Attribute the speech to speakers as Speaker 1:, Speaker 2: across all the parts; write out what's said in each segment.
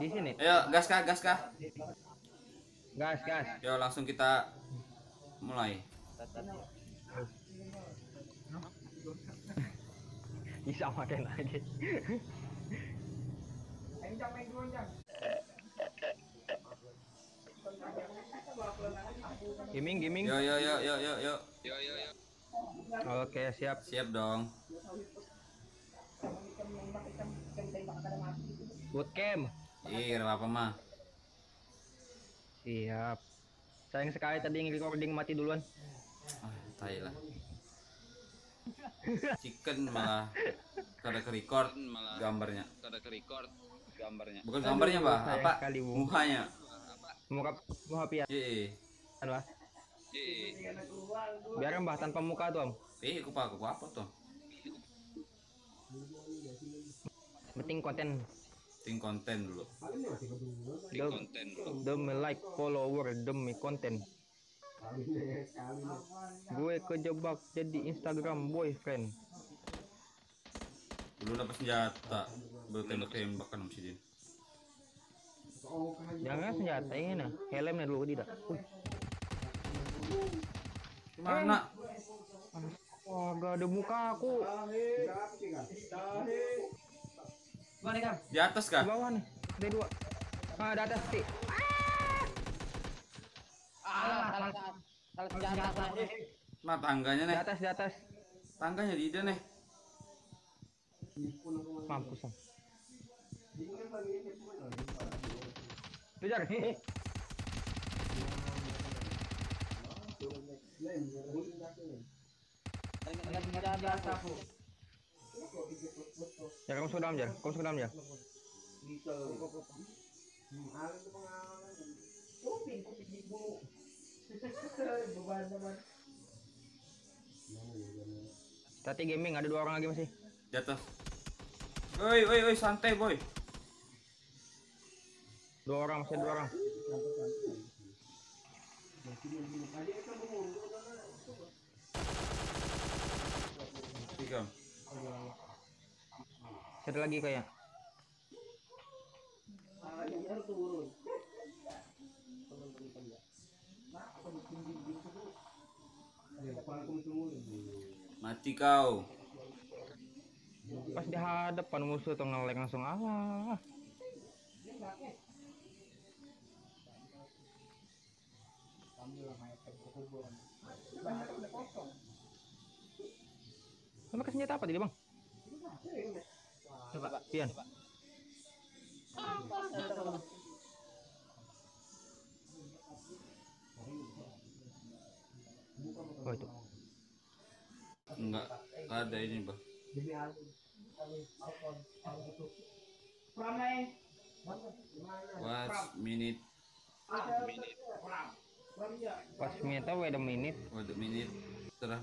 Speaker 1: Di sini.
Speaker 2: Ayo, gas kah, gas kah?
Speaker 1: Gas, gas.
Speaker 2: Yo, langsung kita mulai.
Speaker 1: Bisa makin lagi. gaming, gaming.
Speaker 2: Yo, yo, yo, yo, yo, yo.
Speaker 1: Oke, siap.
Speaker 2: Siap dong.
Speaker 1: Bootcamp.
Speaker 2: Ih, gak apa-apa mah.
Speaker 1: Siap. Sayang sekali tadi yang recording mati duluan.
Speaker 2: Ah, tai lah. Chicken malah kada ke record gambarnya.
Speaker 3: Kada ke record gambarnya.
Speaker 2: Bukan gambarnya, Pak. Apa?
Speaker 1: sekali, Bu.
Speaker 2: Mukanya.
Speaker 1: Muka muka pian
Speaker 2: Iya.
Speaker 1: lah.
Speaker 3: Di
Speaker 1: Biar mbah tanpa muka tuh, Om.
Speaker 2: Eh, aku apa, aku apa tuh?
Speaker 1: Penting konten.
Speaker 2: Ting konten dulu.
Speaker 1: Dem-
Speaker 3: konten dulu.
Speaker 1: Demi like, follower, demi konten. Gue kejebak jadi Instagram boyfriend.
Speaker 2: Dulu dapat senjata. Baru tembak-tembak kan Sidin.
Speaker 1: Jangan senjata ini nah. Helmnya dulu tidak. Wih,
Speaker 2: Gimana?
Speaker 1: wah gak ada muka aku.
Speaker 2: Di atas kah?
Speaker 1: Di bawah nih. Ada dua. Ah, ada atas sih.
Speaker 2: Nah, tangganya
Speaker 1: Di
Speaker 2: nih.
Speaker 1: atas, di atas.
Speaker 2: Tangganya di ide nih.
Speaker 1: Mampus Om. Kejar. Ya kamu sudah Jar, kamu sudah Jar. Tati gaming ada dua orang lagi masih.
Speaker 2: Di atas. Woi, woi, woi, santai, boy.
Speaker 1: Dua orang masih dua orang.
Speaker 2: Tiga.
Speaker 1: Satu lagi kayak.
Speaker 2: Mati kau.
Speaker 1: Pas di hadapan musuh tuh ngelek langsung Allah. Kamu pakai senjata apa tadi bang? Coba, Pian. Oh itu.
Speaker 2: Enggak, ada ini, Bah. Was minute,
Speaker 1: Pas minta wait a minute.
Speaker 2: waduh minute terah.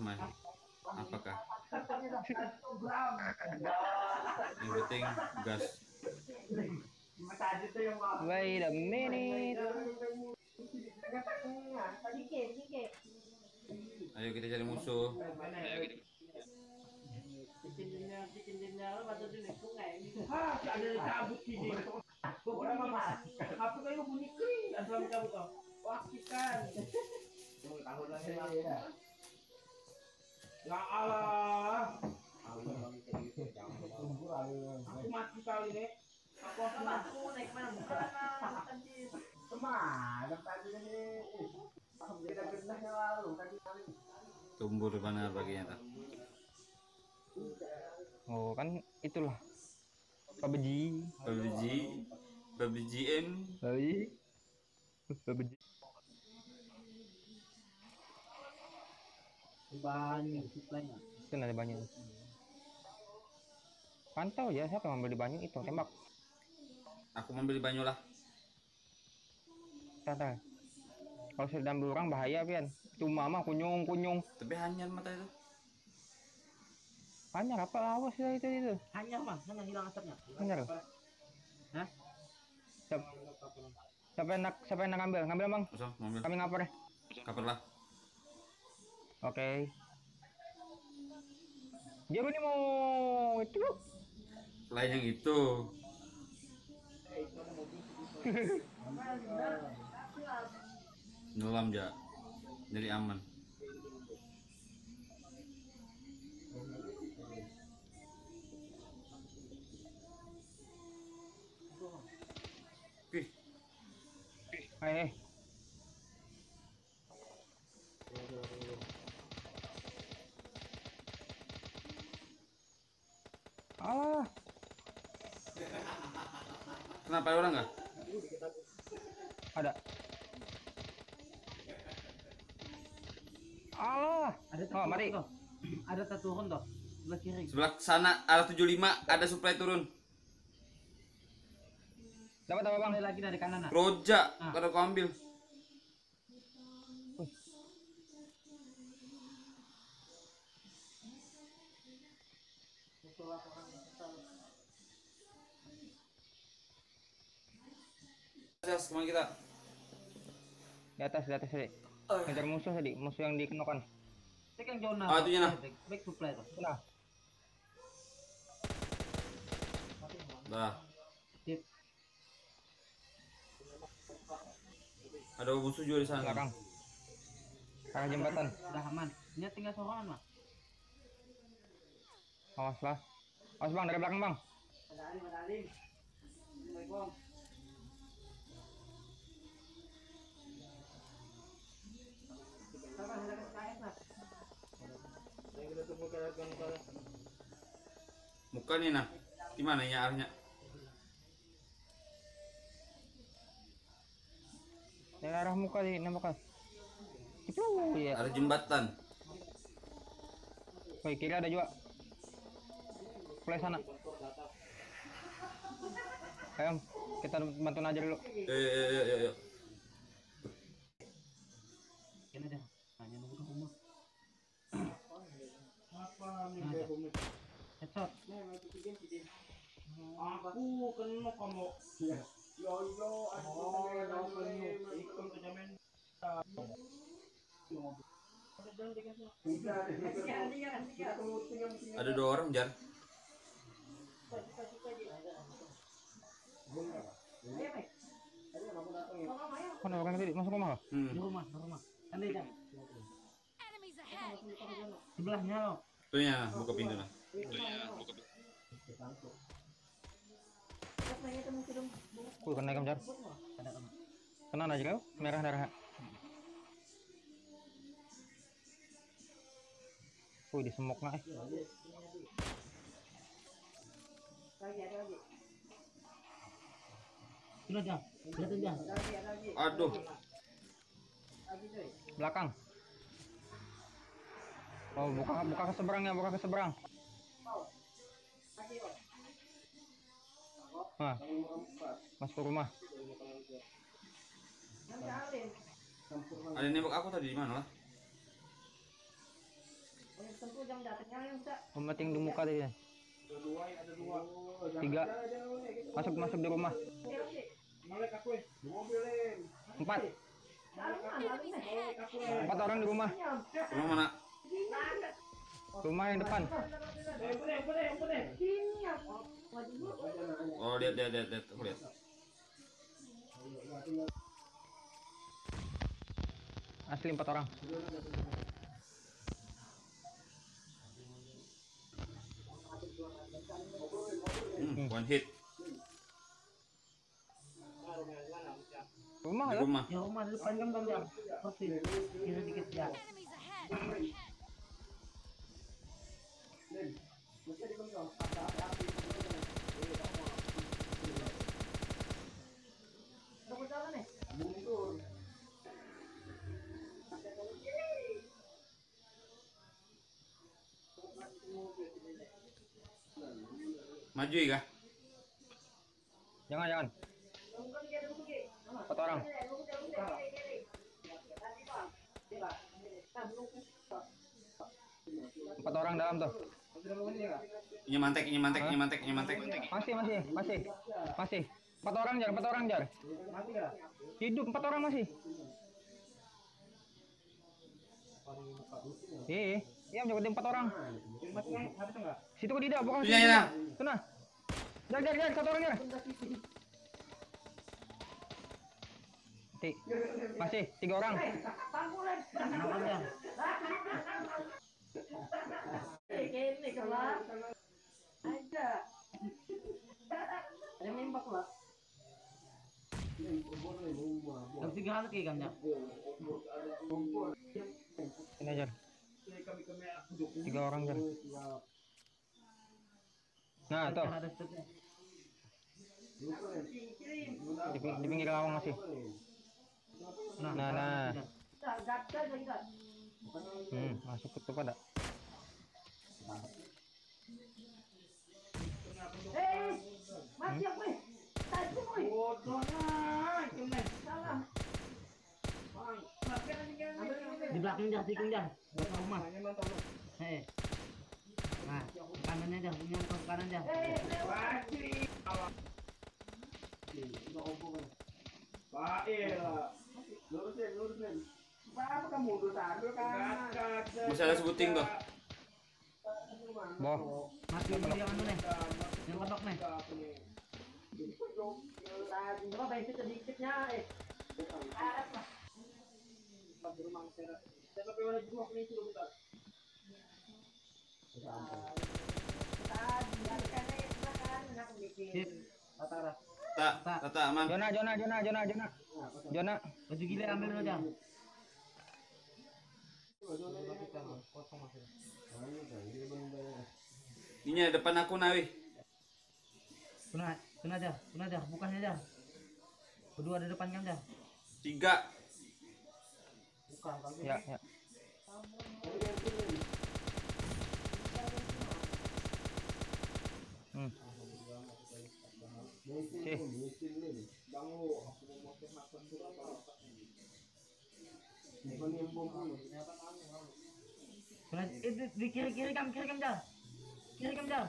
Speaker 2: Apakah? Yang penting gas.
Speaker 1: Wait a minute.
Speaker 2: Ayo kita cari musuh.
Speaker 3: Ayo gitu.
Speaker 4: Ya Allah. Mati kali nih. Aku aku naik mana Ke mana tadi ini? Beda benar yang lalu tadi kali.
Speaker 2: Tumbur mana baginya tak?
Speaker 1: Oh kan itulah. PUBG.
Speaker 2: PUBG, PUBG M,
Speaker 1: PUBG. PUBG.
Speaker 4: Banyak supply-nya.
Speaker 1: Itu ada banyak. Pantau ya siapa yang membeli banyak itu tembak.
Speaker 2: Aku membeli banyu lah.
Speaker 1: Tata. Kalau sudah ambil orang bahaya pian. Cuma mah kunyung kunyung.
Speaker 2: Tapi hanya mata itu.
Speaker 1: Banyak apa lawas ya itu itu.
Speaker 4: Hanya mah, hanya hilang asapnya.
Speaker 1: Benar.
Speaker 4: Hah?
Speaker 1: Siapa, siapa yang nak siapa yang nak ngambil? Ngambil bang.
Speaker 2: Mobil.
Speaker 1: Kami ngapar ya.
Speaker 2: Kaper lah.
Speaker 1: Oke. Dia ini mau itu.
Speaker 2: Lain yang itu. Nyelam ja. Jadi aman.
Speaker 1: Eh, eh.
Speaker 2: Kenapa ada orang nggak?
Speaker 1: ada. Allah.
Speaker 5: Ada
Speaker 1: Oh, mari.
Speaker 5: tuh. Ada satu turun tuh. Sebelah kiri.
Speaker 2: Sebelah sana arah 75 ada supply turun.
Speaker 1: Dapat apa, Bang?
Speaker 5: Ada lagi dari kanan nah.
Speaker 2: Roja,
Speaker 5: Ah.
Speaker 2: kalau kau ambil. Jas, ke mana kita?
Speaker 1: Di atas, di atas tadi. Ngejar musuh tadi, musuh yang dikenokan.
Speaker 5: Cek yang jauh nah.
Speaker 2: Ah, itunya, nah.
Speaker 5: Back- Back supply tuh.
Speaker 1: Nah.
Speaker 5: Tip.
Speaker 2: Ada musuh juga di sana.
Speaker 1: belakang. Arah jembatan.
Speaker 5: Udah aman. Ini tinggal seorang mah.
Speaker 1: Awas lah. Awas, Bang, dari belakang, Bang.
Speaker 4: Madaling, madaling. Assalamualaikum.
Speaker 2: Muka nih nah. Gimana ya arahnya?
Speaker 1: Dari arah muka di nembak. Itu ya.
Speaker 2: Arah jembatan.
Speaker 1: Woi, kiri ada juga. Play sana. Ayo, kita bantu aja dulu.
Speaker 2: Eh, eh, eh, eh, eh.
Speaker 5: Ini. Hanya nunggu di rumah. Headshot.
Speaker 4: Aku kena kamu. Yo yo, aku ikut kejaman.
Speaker 2: Ada dua orang jar.
Speaker 1: Mana orang tadi masuk rumah?
Speaker 2: Hmm.
Speaker 5: Di rumah, di rumah. Sebelahnya loh.
Speaker 2: Tuh ya, buka pintu nah.
Speaker 1: Wih, kena ikan jar.
Speaker 5: Ada kamu.
Speaker 1: Kena aja kau, merah darah. Wih, di semok nah.
Speaker 5: Sudah jam. Lihat jam.
Speaker 2: Aduh.
Speaker 1: Belakang. Oh, buka buka ke seberang ya, buka ke seberang. Nah, masuk ke rumah.
Speaker 2: Ada nembak aku tadi di mana lah?
Speaker 1: Pemating di muka tadi. Tiga. Masuk masuk di rumah. Empat. Empat orang di rumah.
Speaker 2: Rumah mana?
Speaker 1: Rumah yang depan.
Speaker 2: Oh, lihat lihat lihat, lihat. Aku lihat.
Speaker 1: Asli empat orang.
Speaker 2: Hmm, one hit.
Speaker 1: Rumah ya?
Speaker 2: rumah.
Speaker 5: Di rumah depan jam jam. Seperti kiri dikit ya.
Speaker 2: Maju ya?
Speaker 1: Jangan jangan. Empat orang. Empat orang dalam tuh.
Speaker 2: Ini mantek, ini mantek, ini mantek, ini mantek.
Speaker 1: Masih masih masih masih. Empat orang jar, empat orang jar. Hidup empat orang masih. Iya, menjadi empat orang. Situ kok tidak, bukan
Speaker 2: Iya,
Speaker 1: situ.
Speaker 2: iya.
Speaker 1: Sana. Jar, jar, satu orang. Mati. Masih tiga orang.
Speaker 4: Ada. Ada nembak lah.
Speaker 5: Dapat tiga hal kayak kan ya?
Speaker 1: Ini aja. Tiga orang jar. Nah, tuh di, ping- di pinggir lawang masih.
Speaker 5: Nah,
Speaker 1: Nah, nah. Hmm, masuk ke pada.
Speaker 4: Eh, mati aku eh. Tadi. Bodoh. Salah.
Speaker 5: Di belakang dah, tikung dah. Buat rumah. Hei. Nah, kanannya dah, punya ke kanan dah.
Speaker 4: Lurusin, lurusin. Apa kamu mundur satu kan?
Speaker 2: Masih ada sebuting tuh.
Speaker 1: Boh,
Speaker 5: Mati dulu yang anu nih. Yang ketok nih.
Speaker 4: Coba bensin sedikitnya eh.
Speaker 2: Tak, tak, tak.
Speaker 1: Jona, Jona, Jona, Jona, Jona. Jona.
Speaker 5: Baju gila ambil dulu dah.
Speaker 2: Ini depan aku Nawi.
Speaker 5: Kena, kena dah, kena dah, bukannya dah. Berdua ada depan kan dah.
Speaker 2: Tiga.
Speaker 1: Ya, ya. Hmm.
Speaker 5: Kena, eh, di, di kiri kiri kam, kiri kam dah. Kiri kam dah.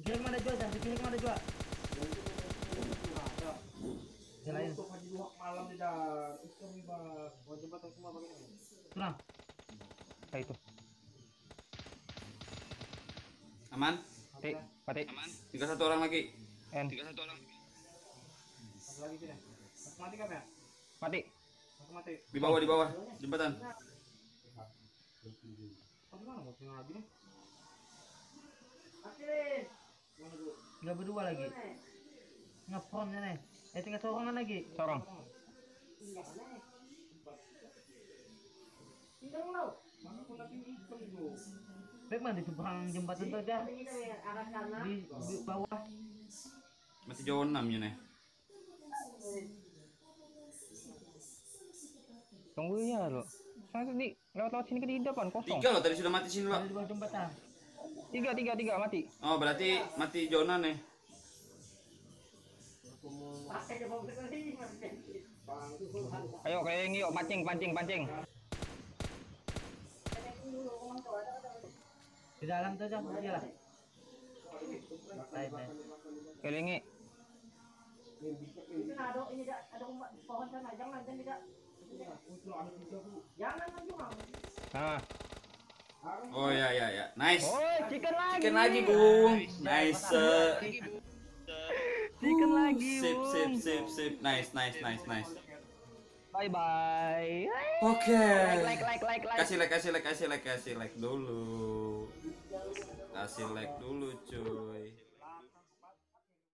Speaker 5: Kiri kam ada dah, di kiri kam ada jual. Kurang.
Speaker 1: Kayak itu.
Speaker 2: Aman.
Speaker 1: Pati, pati.
Speaker 3: Aman.
Speaker 2: Tiga satu orang lagi.
Speaker 1: N.
Speaker 3: Tiga satu orang.
Speaker 1: Mati.
Speaker 2: Di bawah, di bawah. Jembatan.
Speaker 5: Udah berdua lagi. Ngepronnya nih. Eh tinggal seorang lagi.
Speaker 1: Sorong.
Speaker 5: Baik mana di seberang jembatan dah. Di, di bawah.
Speaker 2: Masih jauh enam ya nih.
Speaker 1: Tunggu ya lo. Soalnya tadi lewat-lewat sini ke di depan kosong.
Speaker 2: Tiga loh tadi sudah mati sini.
Speaker 5: Ada di bawah jembatan.
Speaker 1: Tiga, tiga, tiga mati.
Speaker 2: Oh berarti mati Jona nih.
Speaker 1: Ayo keliling yuk, pancing, pancing, pancing.
Speaker 5: Di dalam tuh dah, aja lah.
Speaker 1: Kelilingi.
Speaker 4: Ini ada ini ada ada pohon sana jangan jangan tidak. Jangan menjual.
Speaker 1: Nah.
Speaker 2: Oh ya ya ya. Nice.
Speaker 1: Oh, chicken lagi.
Speaker 2: Chicken lagi bung. Nice.
Speaker 1: Chicken lagi.
Speaker 2: Sip
Speaker 1: Bung.
Speaker 2: sip sip sip. Nice nice nice nice.
Speaker 1: Bye bye.
Speaker 2: Oke.
Speaker 1: Like, like, like, like.
Speaker 2: Kasih like kasih like kasih like kasih like dulu. Kasih like dulu cuy.